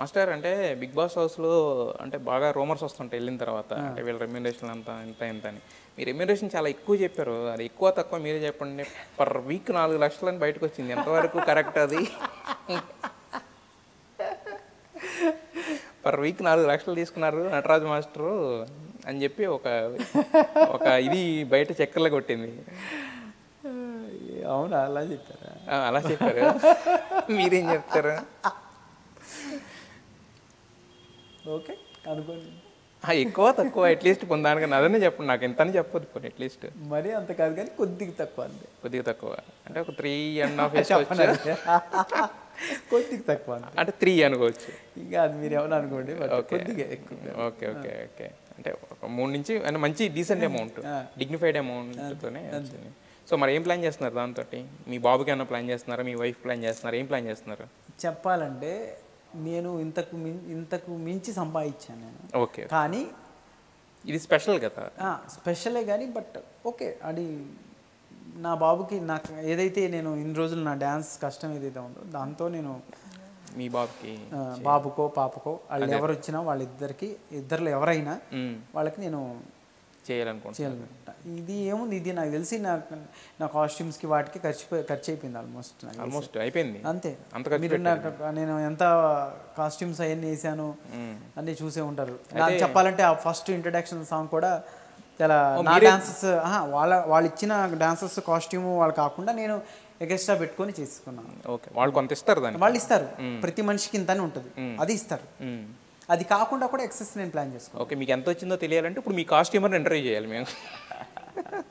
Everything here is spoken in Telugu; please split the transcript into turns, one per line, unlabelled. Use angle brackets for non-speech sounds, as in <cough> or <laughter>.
మాస్టర్ అంటే బిగ్ బాస్ హౌస్లో అంటే బాగా రూమర్స్ వస్తుంటాయి వెళ్ళిన తర్వాత. అంటే వీళ్ళ రెమ్యూనరేషన్ అంత ఇంత ఇంత అని. మీ రెమ్యూనరేషన్ చాలా ఎక్కువ చెప్పారు. అది ఎక్కువ తక్కువ మీరే చెప్పండి. పర్ వీక్ నాలుగు లక్షలని బయటకు వచ్చింది ఎంతవరకు కరెక్ట్ అది? పర్ వీక్ నాలుగు లక్షలు తీసుకున్నారు నటరాజు మాస్టరు అని చెప్పి ఒక ఒక ఇది బయట చక్కర్లు కొట్టింది.
అవునా? అలా చెప్పారా?
అలా చెప్పారు. మీరేం చెప్తారు?
ఓకే అనుకోండి.
ఎక్కువ తక్కువ అట్లీస్ట్ పొందానికి అదనే చెప్పండి నాకు ఎంత అని చెప్పొద్దు పోనీ అట్లీస్ట్
మరీ అంత కాదు కానీ కొద్దిగా తక్కువ అంతే.
కొద్దిగా తక్కువ. అంటే ఒక త్రీ అండ్ హాఫ్ వేసుకోవచ్చు
కొద్దిగా తక్కువ
అంటే త్రీ అనుకోవచ్చు.
ఇంకా అది మీరు ఏమైనా అనుకోండి కొద్దిగా ఎక్కువ
ఓకే ఓకే ఓకే. అంటే ఒక మూడు నుంచి అంటే మంచి డీసెంట్ అమౌంట్ డిగ్నిఫైడ్ అమౌంట్తోనే సో మరి ఏం ప్లాన్ చేస్తున్నారు దాంతో మీ బాబుకి ఏమైనా ప్లాన్ చేస్తున్నారా? మీ వైఫ్ ప్లాన్ చేస్తున్నారా? ఏం ప్లాన్ చేస్తున్నారు?
చెప్పాలంటే నేను ఇంతకు ఇంతకు మించి సంపాదించాను నేను.
ఓకే.
కానీ
ఇది స్పెషల్ కదా.
స్పెషలే కానీ బట్ ఓకే అది నా బాబుకి నాకు ఏదైతే నేను ఇన్ని రోజులు నా డ్యాన్స్ కష్టం ఏదైతే ఉందో దాంతో నేను
మీ బాబుకి
బాబుకో పాపకో వాళ్ళు ఎవరు వచ్చినా వాళ్ళిద్దరికి ఇద్దరిలో ఎవరైనా. వాళ్ళకి నేను
చేయాలనుకుంటున్నాను
చేయాలనుకుంటా ఇది ఏముంది? ఇది నాకు తెలిసి నాకు నా కాస్ట్యూమ్స్కి వాటికి ఖర్చు ఖర్చు అయిపోయింది ఆల్మోస్ట్.
ఆల్మోస్ట్ అయిపోయింది.
అంతే.
అంత
మీరు నాకు నేను ఎంత కాస్ట్యూమ్స్ అవన్నీ వేసాను. అన్నీ చూసే ఉంటారు. నాకు చెప్పాలంటే ఆ ఫస్ట్ ఇంట్రడక్షన్ సాంగ్ కూడా చాలా నా డాన్సెస్ వాళ్ళ వాళ్ళు ఇచ్చిన డాన్సెస్ కాస్ట్యూమ్ వాళ్ళు కాకుండా నేను ఎక్స్ట్రా పెట్టుకొని చేసుకున్నాను.
ఓకే. వాళ్ళు కొంత ఇస్తారు దాన్ని
వాళ్ళు ఇస్తారు. ప్రతి మనిషికి ఇంతనే ఉంటుంది. అది ఇస్తారు. అది కాకుండా కూడా ఎక్సెస్ నేను ప్లాన్ చేసుకున్నాను
ఓకే మీకు ఎంత వచ్చిందో తెలియాలంటే ఇప్పుడు మీ కాస్ట్యూమర్ని ఇంటర్వ్యూ చేయాలి మేము. <laughs>